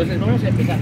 Entonces vamos a empezar.